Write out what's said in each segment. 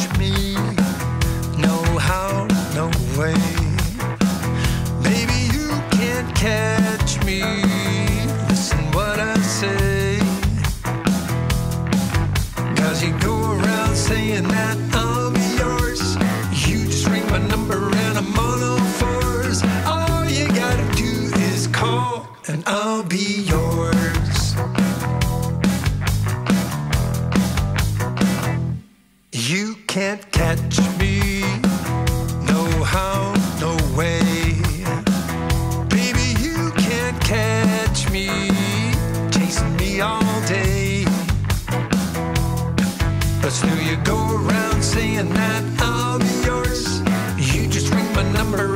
catch me. No how, no way. Maybe you can't catch me. Listen what I say. Cause you go around saying that I'll be yours. You just ring my number catch me. No how, no way. Baby, you can't catch me. Chasing me all day. But still you go around saying that I'll be yours. You just ring my number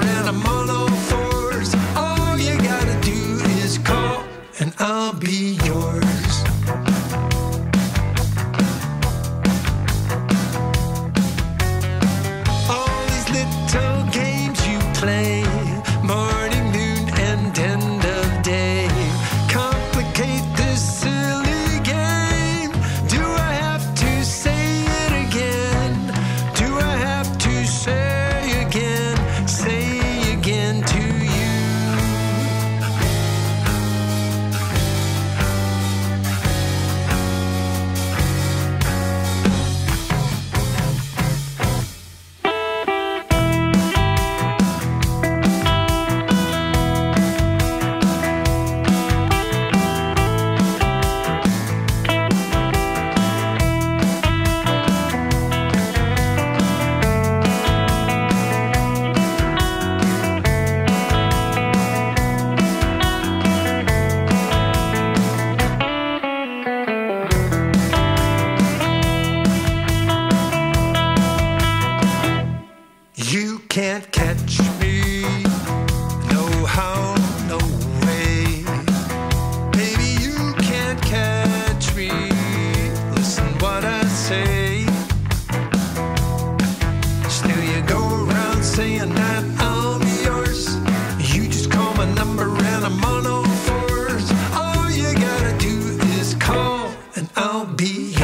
You can't catch me. No how, no way. Baby, you can't catch me. Listen what I say. Still you go around saying that be yours. You just call my number and I'm on all fours. All you gotta do is call and I'll be